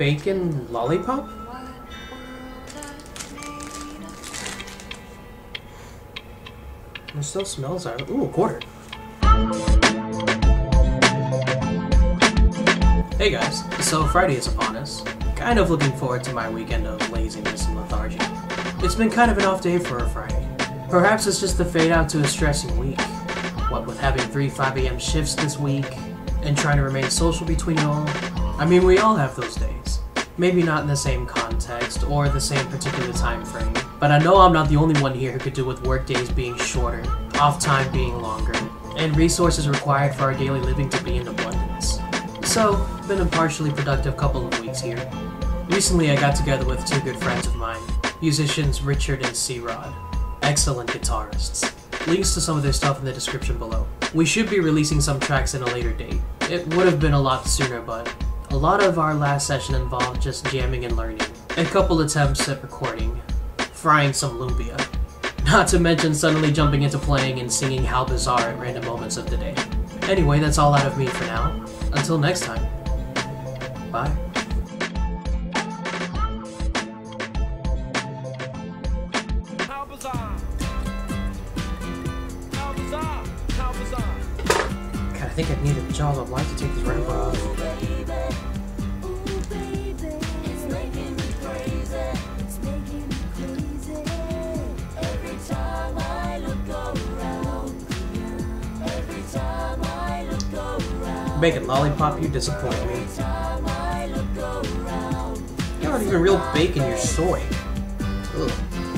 bacon lollipop? It still smells out. Ooh, a quarter. Hey guys, so Friday is upon us. Kind of looking forward to my weekend of laziness and lethargy. It's been kind of an off day for a Friday. Perhaps it's just the fade out to a stressing week. What with having three 5 a.m. shifts this week, and trying to remain social between all. I mean, we all have those days. Maybe not in the same context or the same particular time frame, but I know I'm not the only one here who could do with work days being shorter, off time being longer, and resources required for our daily living to be in abundance. So, been a partially productive couple of weeks here. Recently, I got together with two good friends of mine, musicians Richard and C-Rod, excellent guitarists. Links to some of their stuff in the description below. We should be releasing some tracks in a later date. It would have been a lot sooner, but a lot of our last session involved just jamming and learning. A couple attempts at recording, frying some lumpia. Not to mention suddenly jumping into playing and singing How Bizarre at random moments of the day. Anyway, that's all out of me for now. Until next time. Bye. How bizarre! How bizarre! How bizarre! God, I think I need a jaws of life to take this rainbow off. Oh, Bacon lollipop, you disappoint me. You're not even real bacon, you're soy. Ugh.